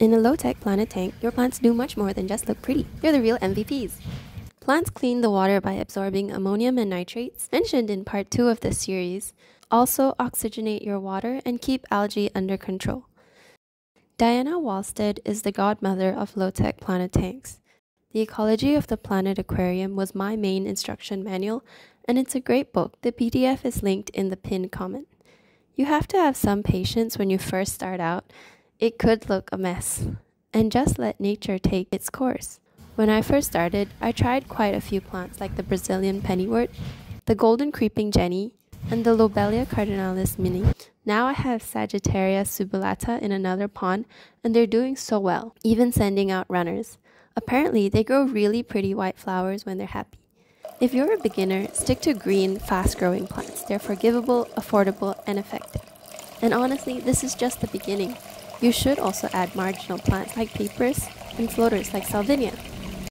In a low-tech planted tank, your plants do much more than just look pretty. They're the real MVPs. Plants clean the water by absorbing ammonium and nitrates, mentioned in part 2 of this series, also oxygenate your water and keep algae under control. Diana Walstad is the godmother of low-tech planted tanks. The Ecology of the Planted Aquarium was my main instruction manual, and it's a great book. The PDF is linked in the pinned comment. You have to have some patience when you first start out it could look a mess, and just let nature take its course. When I first started, I tried quite a few plants like the Brazilian pennywort, the golden creeping jenny, and the Lobelia cardinalis mini. Now I have Sagittaria subulata in another pond, and they're doing so well, even sending out runners. Apparently, they grow really pretty white flowers when they're happy. If you're a beginner, stick to green, fast growing plants. They're forgivable, affordable, and effective. And honestly, this is just the beginning. You should also add marginal plants like papyrus and floaters like salvinia.